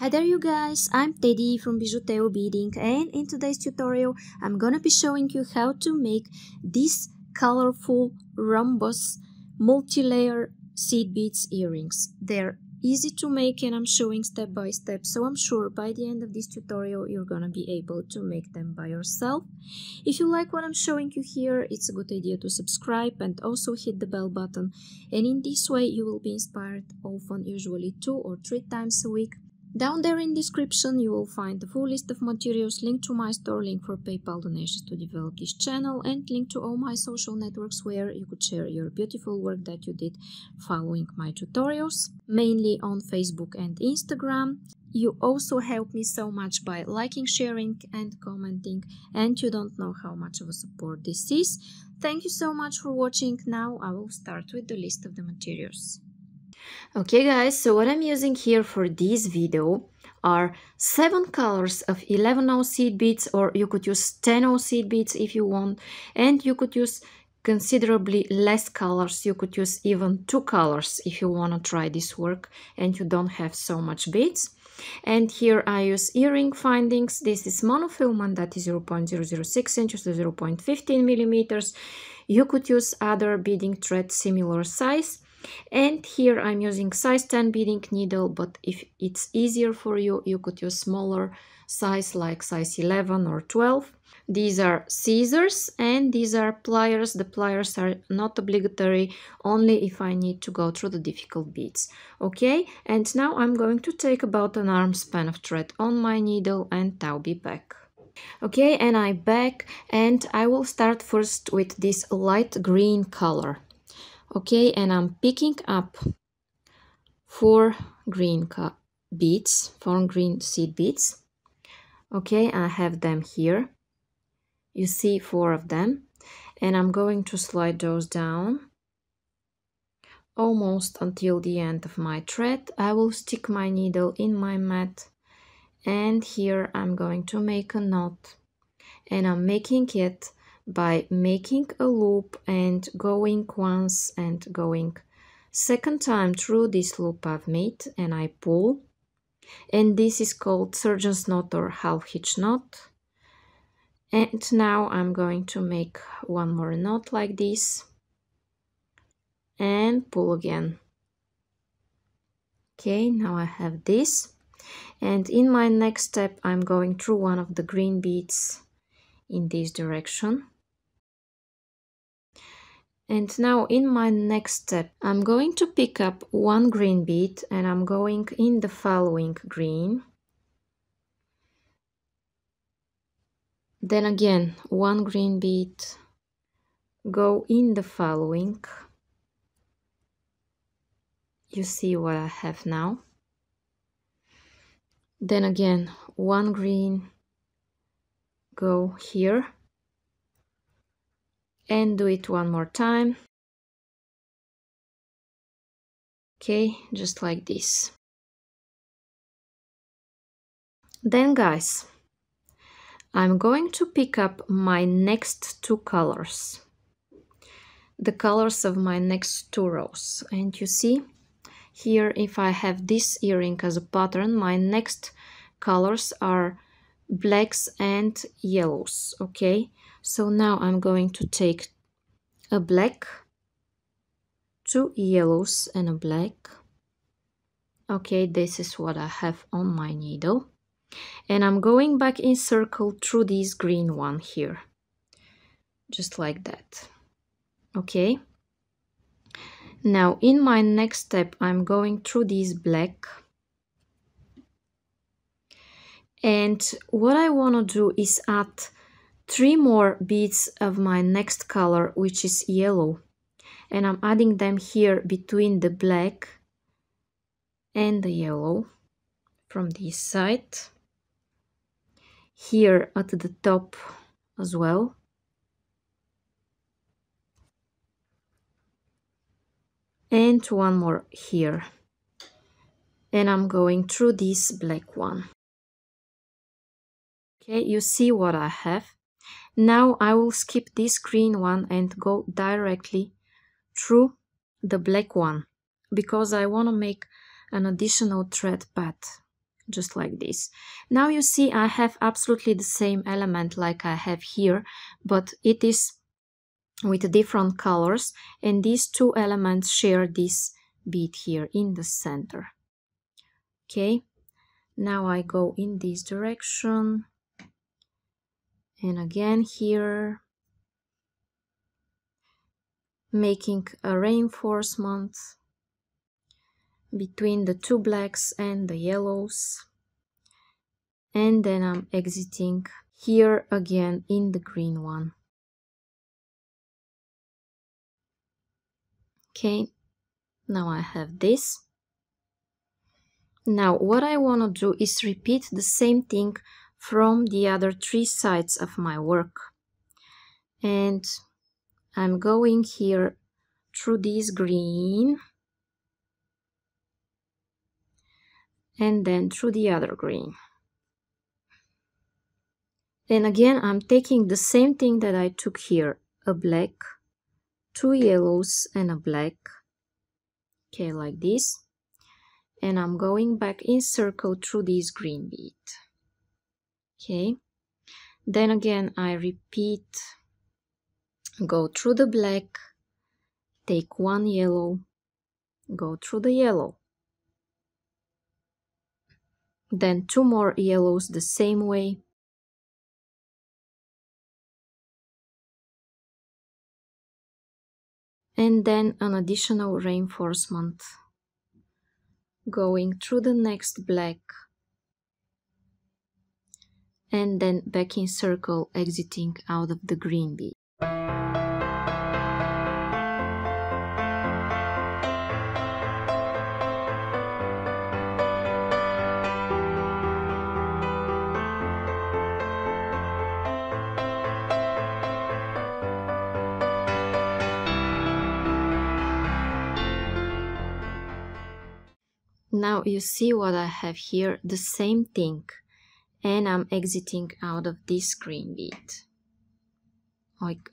Hi there you guys, I'm Teddy from Bijuteo Beading and in today's tutorial I'm gonna be showing you how to make these colorful rhombus multi-layer seed beads earrings. They're easy to make and I'm showing step by step so I'm sure by the end of this tutorial you're gonna be able to make them by yourself. If you like what I'm showing you here it's a good idea to subscribe and also hit the bell button and in this way you will be inspired often usually two or three times a week down there in description you will find the full list of materials, link to my store, link for PayPal donations to develop this channel and link to all my social networks where you could share your beautiful work that you did following my tutorials, mainly on Facebook and Instagram. You also help me so much by liking, sharing and commenting and you don't know how much of a support this is. Thank you so much for watching. Now I will start with the list of the materials. Okay guys, so what I'm using here for this video are 7 colors of 11 seed beads or you could use 10 seed beads if you want and you could use considerably less colors. You could use even two colors if you want to try this work and you don't have so much beads. And here I use earring findings. This is monofilament that is 0.006 inches to 0.15 millimeters. You could use other beading thread similar size and here I'm using size 10 beading needle but if it's easier for you you could use smaller size like size 11 or 12 these are scissors and these are pliers. The pliers are not obligatory only if I need to go through the difficult beads. Okay and now I'm going to take about an arm span of thread on my needle and I'll be back. Okay and I back and I will start first with this light green color okay and I'm picking up four green beads four green seed beads. Okay I have them here. You see four of them and I'm going to slide those down. Almost until the end of my thread I will stick my needle in my mat and here I'm going to make a knot and I'm making it by making a loop and going once and going second time through this loop I've made and I pull. And this is called surgeon's knot or half hitch knot. And now I'm going to make one more knot like this and pull again. Okay now I have this. And in my next step I'm going through one of the green beads in this direction and now in my next step, I'm going to pick up one green bead and I'm going in the following green. Then again, one green bead, go in the following. You see what I have now. Then again, one green, go here and do it one more time. Okay just like this. Then guys I'm going to pick up my next two colors. The colors of my next two rows. And you see here if I have this earring as a pattern my next colors are blacks and yellows okay so now I'm going to take a black two yellows and a black. Okay this is what I have on my needle. And I'm going back in circle through this green one here just like that. Okay. Now in my next step I'm going through this black. And what I want to do is add three more beads of my next color which is yellow. And I'm adding them here between the black and the yellow from this side. Here at the top as well. And one more here. And I'm going through this black one. Okay you see what I have now I will skip this green one and go directly through the black one because I want to make an additional thread path just like this. Now you see I have absolutely the same element like I have here, but it is with different colors and these two elements share this bead here in the center. Okay, now I go in this direction and again here making a reinforcement between the two blacks and the yellows. And then I'm exiting here again in the green one. Okay now I have this. Now what I want to do is repeat the same thing from the other three sides of my work and I'm going here through this green and then through the other green. And again, I'm taking the same thing that I took here, a black, two yellows and a black, okay, like this. And I'm going back in circle through this green bead. Okay, then again, I repeat, go through the black, take one yellow, go through the yellow, then two more yellows the same way. And then an additional reinforcement. Going through the next black and then back in circle exiting out of the green bead. Now you see what I have here, the same thing. And I'm exiting out of this green bead.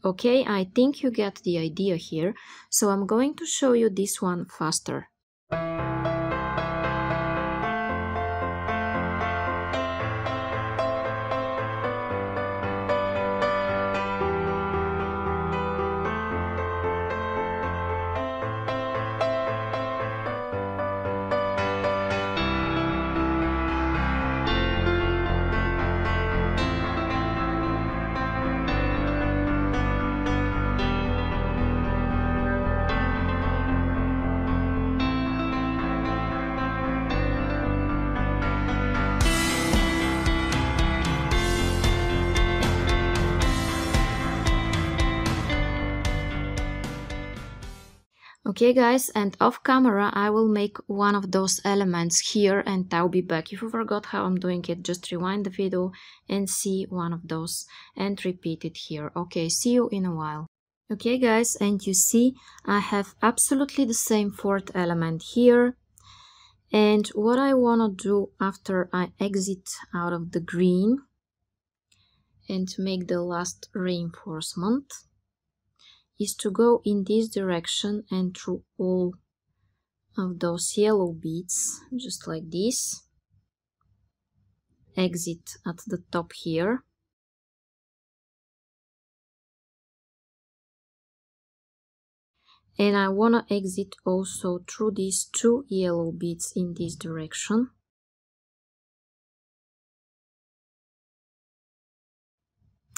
Okay, I think you get the idea here. So I'm going to show you this one faster. Okay guys, and off camera I will make one of those elements here and I'll be back. If you forgot how I'm doing it, just rewind the video and see one of those and repeat it here. Okay, see you in a while. Okay guys, and you see I have absolutely the same fourth element here. And what I want to do after I exit out of the green and make the last reinforcement is to go in this direction and through all of those yellow beads, just like this. Exit at the top here. And I want to exit also through these two yellow beads in this direction.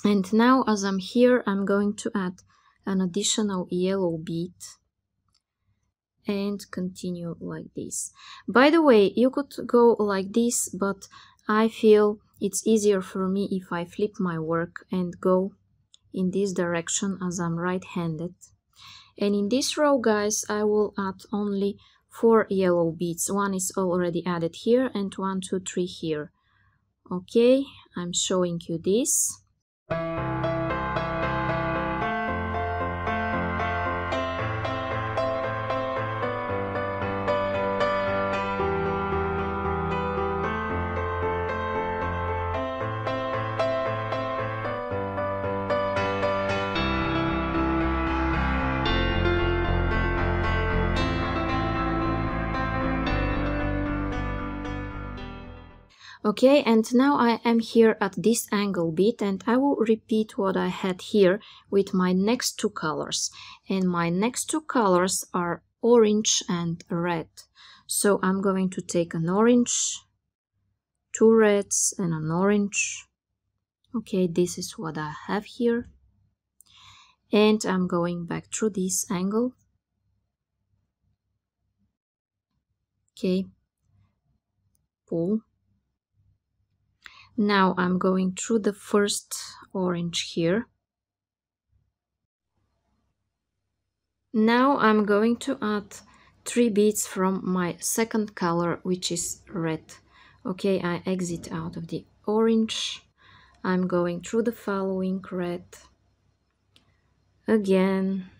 And now as I'm here, I'm going to add an additional yellow bead and continue like this. By the way, you could go like this, but I feel it's easier for me if I flip my work and go in this direction as I'm right-handed. And in this row, guys, I will add only four yellow beads. One is already added here and one, two, three here. Okay, I'm showing you this. Okay, and now I am here at this angle bit and I will repeat what I had here with my next two colors. And my next two colors are orange and red. So I'm going to take an orange, two reds and an orange. Okay, this is what I have here. And I'm going back through this angle. Okay, pull. Now I'm going through the first orange here. Now I'm going to add three beads from my second color which is red. Okay I exit out of the orange. I'm going through the following red. Again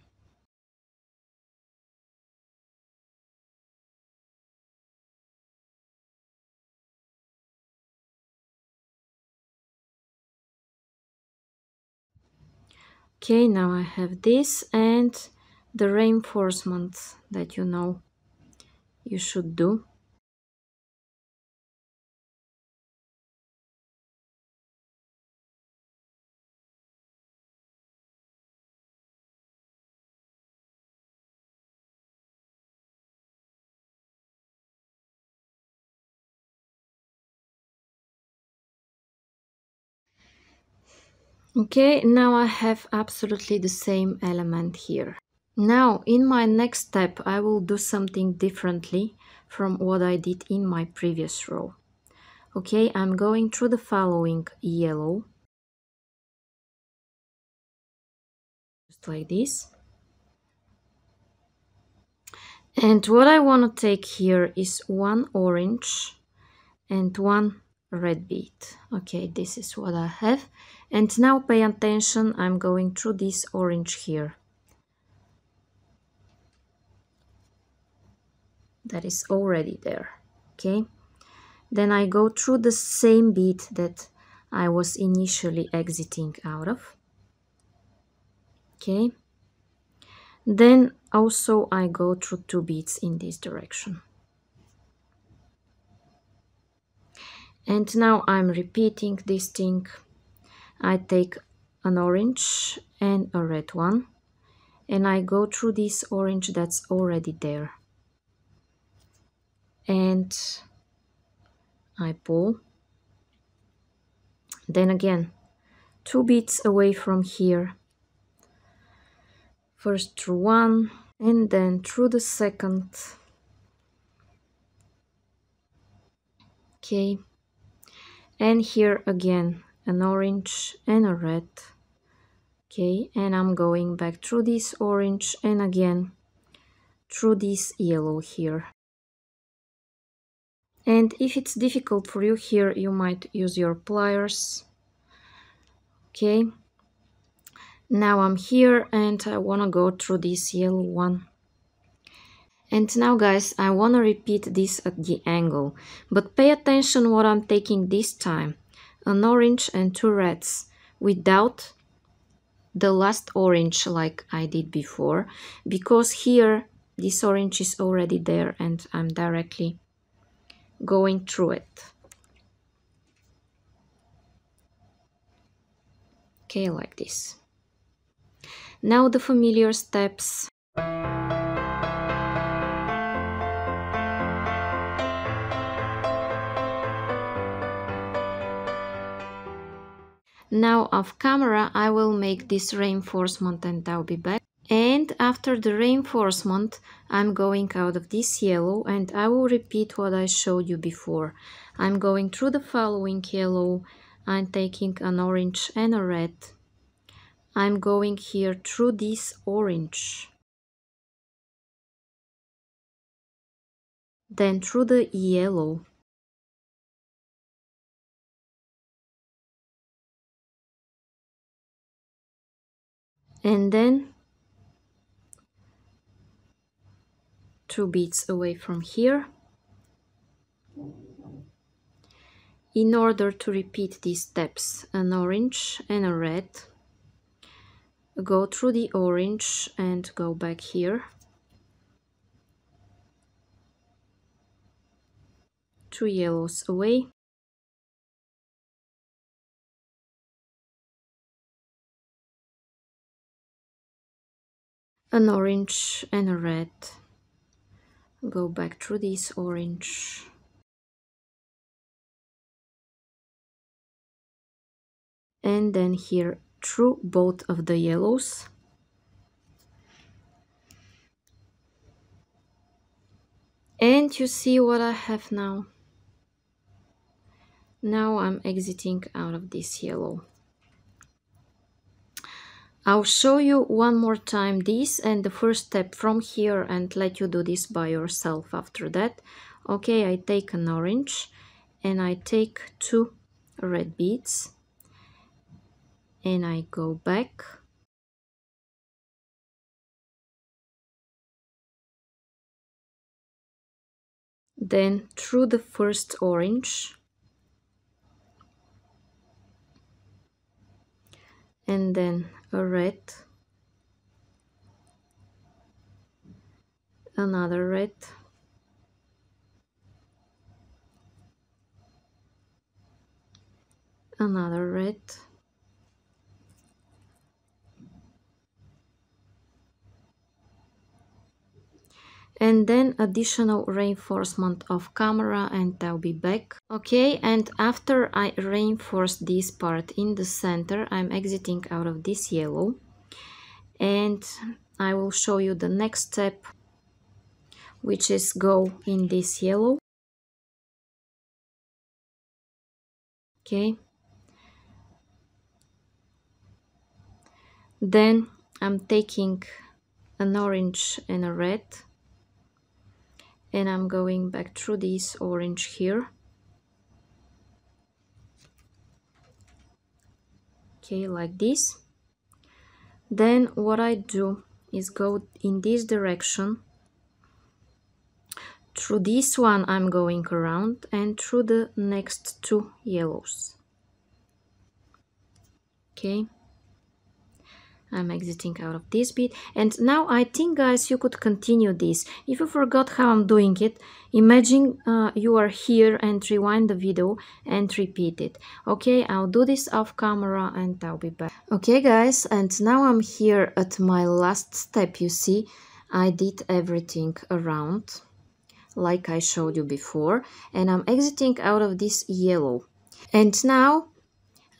okay now I have this and the reinforcement that you know you should do. Okay, now I have absolutely the same element here. Now, in my next step, I will do something differently from what I did in my previous row. Okay, I'm going through the following yellow. Just like this. And what I want to take here is one orange and one red bead. Okay, this is what I have. And now pay attention, I'm going through this orange here. that is already there okay then I go through the same bead that I was initially exiting out of okay then also I go through two beads in this direction and now I'm repeating this thing. I take an orange and a red one and I go through this orange that's already there. And I pull. Then again two beats away from here. First through one and then through the second. Okay and here again an orange and a red. Okay and I'm going back through this orange and again through this yellow here. And if it's difficult for you here you might use your pliers. Okay. Now I'm here and I want to go through this yellow one and now guys I want to repeat this at the angle but pay attention what I'm taking this time an orange and two reds without the last orange like I did before because here this orange is already there and I'm directly going through it. Okay, like this. Now the familiar steps. Now off camera I will make this reinforcement and I'll be back and after the reinforcement I'm going out of this yellow and I will repeat what I showed you before. I'm going through the following yellow, I'm taking an orange and a red. I'm going here through this orange. Then through the yellow. And then two beads away from here. In order to repeat these steps an orange and a red. Go through the orange and go back here. Two yellows away an orange and a red. Go back through this orange. And then here through both of the yellows. And you see what I have now. Now I'm exiting out of this yellow I'll show you one more time this and the first step from here and let you do this by yourself after that. Okay, I take an orange and I take two red beads and I go back then through the first orange and then a red. Another red. Another red and then additional reinforcement of camera and I'll be back. Okay, and after I reinforce this part in the center, I'm exiting out of this yellow and I will show you the next step which is go in this yellow. Okay. Then I'm taking an orange and a red and I'm going back through this orange here. Okay like this. Then what I do is go in this direction. Through this one I'm going around and through the next two yellows. Okay I'm exiting out of this bit. And now I think guys you could continue this. If you forgot how I'm doing it imagine uh, you are here and rewind the video and repeat it. Okay I'll do this off camera and I'll be back. Okay guys and now I'm here at my last step. You see I did everything around like I showed you before and I'm exiting out of this yellow. And now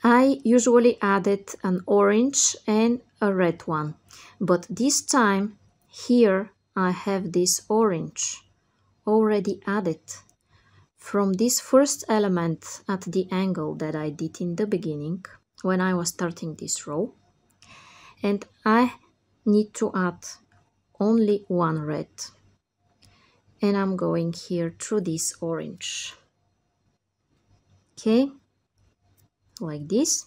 I usually added an orange and a red one. But this time here I have this orange already added from this first element at the angle that I did in the beginning when I was starting this row. And I need to add only one red. And I'm going here through this orange. Okay? Like this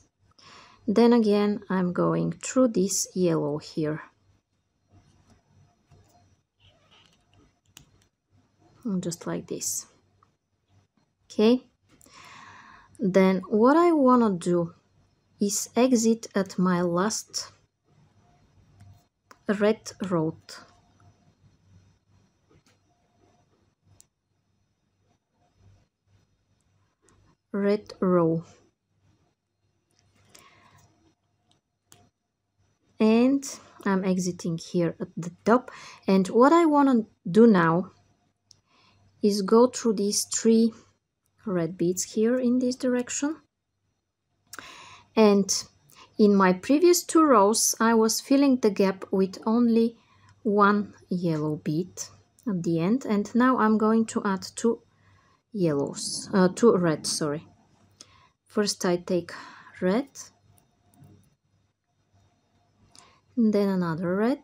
then again I'm going through this yellow here. Just like this. Okay. Then what I want to do is exit at my last red road. Red row and I'm exiting here at the top. And what I want to do now is go through these three red beads here in this direction. And in my previous two rows I was filling the gap with only one yellow bead at the end. And now I'm going to add two yellows uh, two red sorry. First I take red then another red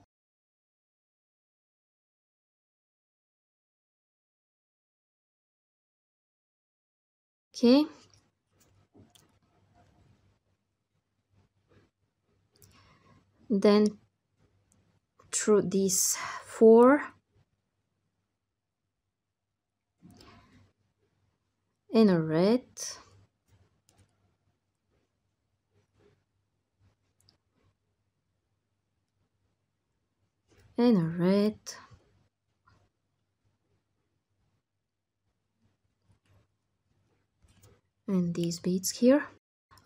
okay. Then through these four. And a red and a red and these beads here.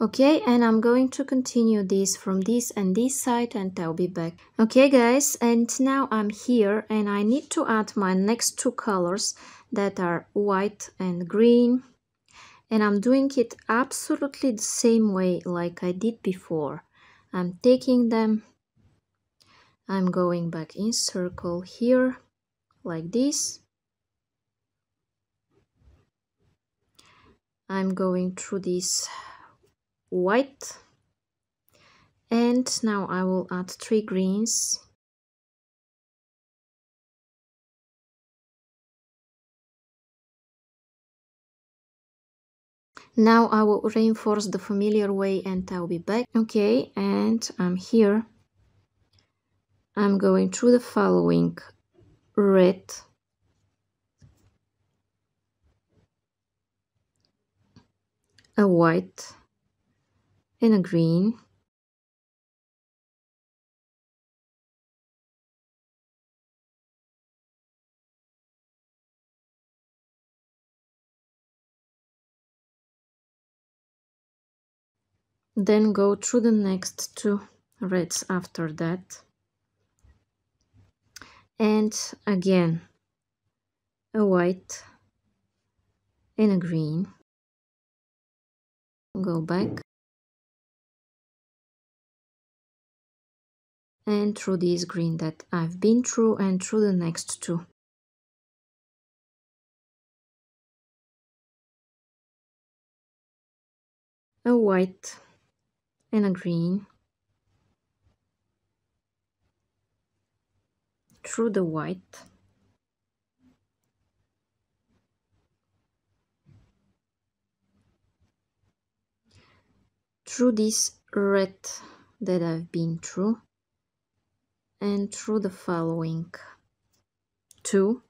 Okay and I'm going to continue this from this and this side and I'll be back. Okay guys and now I'm here and I need to add my next two colors that are white and green. And I'm doing it absolutely the same way like I did before. I'm taking them I'm going back in circle here like this. I'm going through this white. And now I will add three greens. Now I will reinforce the familiar way and I'll be back. Okay and I'm here I'm going through the following red. A white and a green. Then go through the next two reds after that and again a white and a green. Go back. And through this green that I've been through and through the next two. A white and a green through the white. Through this red that I've been through and through the following two.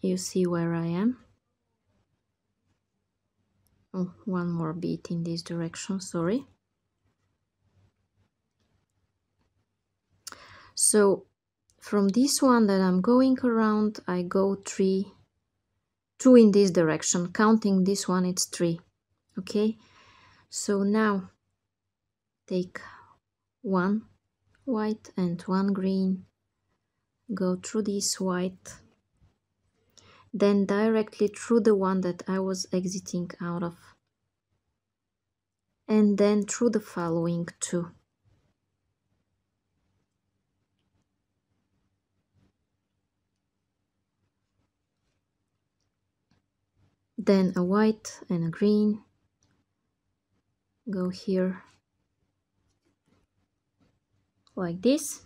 You see where I am? Oh, one more beat in this direction sorry so from this one that I'm going around I go three two in this direction. Counting this one it's three. Okay? So now take one white and one green. Go through this white. Then directly through the one that I was exiting out of. And then through the following two then a white and a green. Go here. Like this.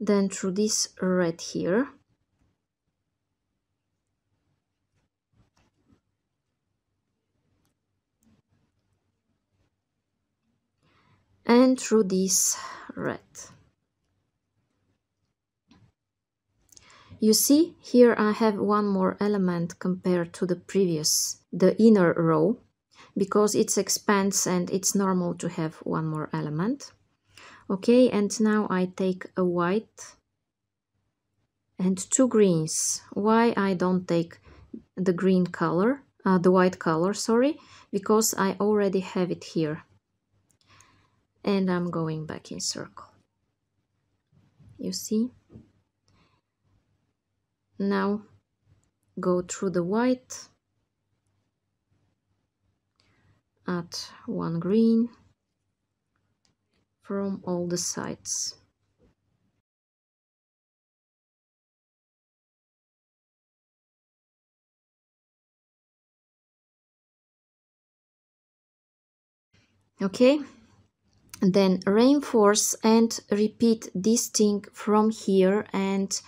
Then through this red here. And through this red you see here I have one more element compared to the previous the inner row because it's expands and it's normal to have one more element. Okay, and now I take a white and two greens. Why I don't take the green color, uh, the white color, sorry, because I already have it here. And I'm going back in circle. You see? Now go through the white add one green from all the sides. Okay, then reinforce and repeat this thing from here and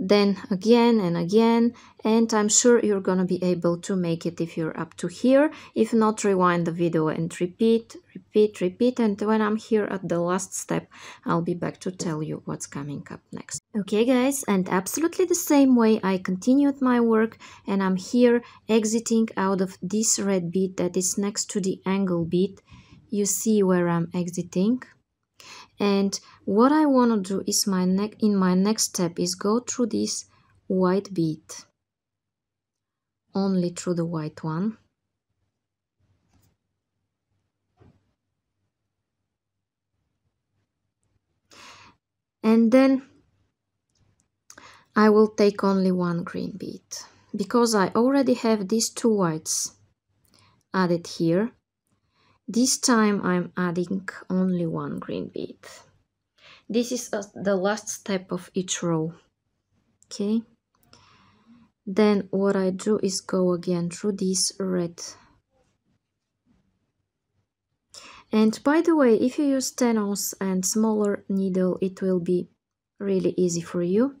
then again and again and I'm sure you're gonna be able to make it if you're up to here. If not rewind the video and repeat repeat repeat and when I'm here at the last step I'll be back to tell you what's coming up next. Okay guys and absolutely the same way I continued my work and I'm here exiting out of this red bead that is next to the angle bead you see where I'm exiting and what I want to do is my neck in my next step is go through this white bead only through the white one. And then I will take only one green bead because I already have these two whites added here. This time I'm adding only one green bead. This is uh, the last step of each row. Okay. Then what I do is go again through this red. And by the way, if you use Tenos and smaller needle, it will be really easy for you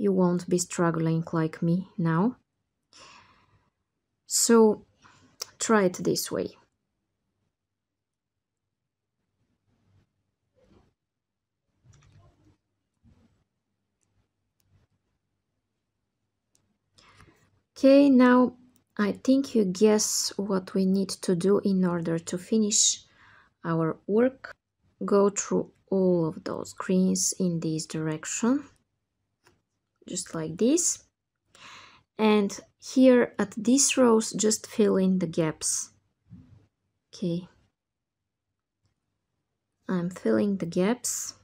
you won't be struggling like me now. So try it this way. Okay, now I think you guess what we need to do in order to finish our work. Go through all of those greens in this direction just like this. And here at these rows just fill in the gaps. Okay. I'm filling the gaps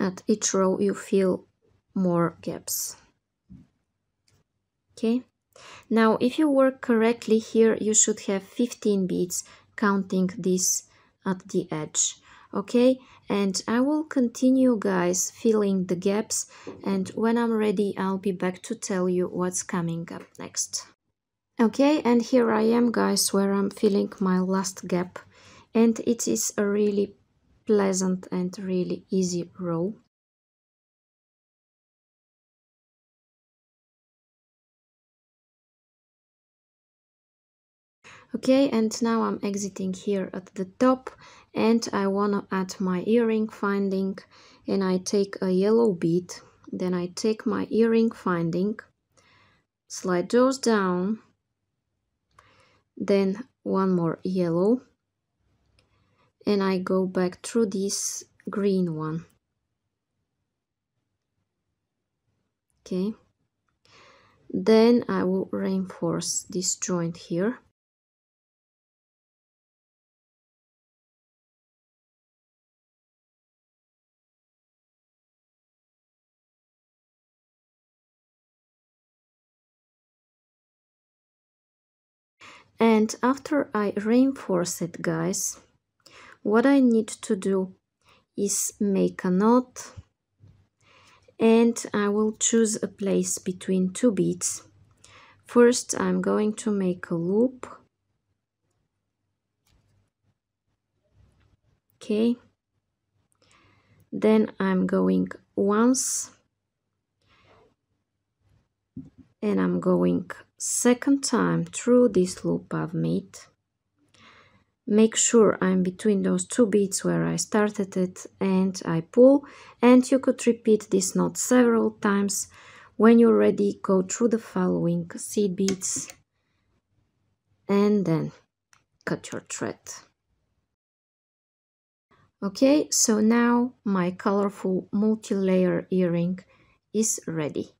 at each row you fill more gaps. Okay. Now, if you work correctly here, you should have 15 beads counting this at the edge. Okay, and I will continue guys filling the gaps. And when I'm ready I'll be back to tell you what's coming up next. Okay, and here I am guys where I'm filling my last gap. And it is a really pleasant and really easy row. okay and now I'm exiting here at the top and I want to add my earring finding and I take a yellow bead. Then I take my earring finding slide those down. Then one more yellow and I go back through this green one. Okay. Then I will reinforce this joint here. And after I reinforce it guys what I need to do is make a knot and I will choose a place between two beads. First I'm going to make a loop. Okay. Then I'm going once and I'm going second time through this loop I've made make sure I'm between those two beads where I started it and I pull. And you could repeat this knot several times when you're ready go through the following seed beads and then cut your thread. Okay so now my colorful multi-layer earring is ready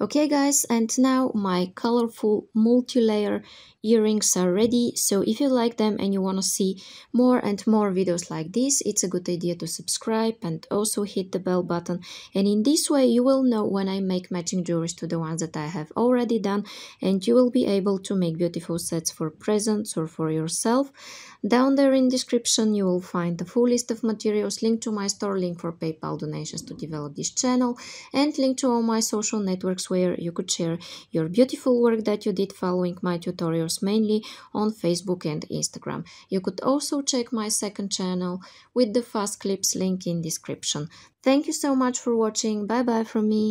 Okay guys, and now my colorful multi-layer earrings are ready. So if you like them and you want to see more and more videos like this, it's a good idea to subscribe and also hit the bell button. And in this way, you will know when I make matching jewelry to the ones that I have already done. And you will be able to make beautiful sets for presents or for yourself. Down there in description, you will find the full list of materials, link to my store, link for PayPal donations to develop this channel, and link to all my social networks where you could share your beautiful work that you did following my tutorials mainly on Facebook and Instagram. You could also check my second channel with the fast clips link in description. Thank you so much for watching. Bye bye from me.